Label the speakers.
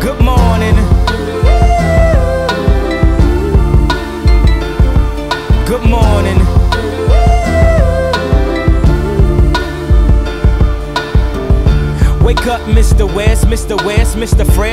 Speaker 1: Good morning. Good morning. Wake up, Mr. West, Mr. West, Mr. Fresh.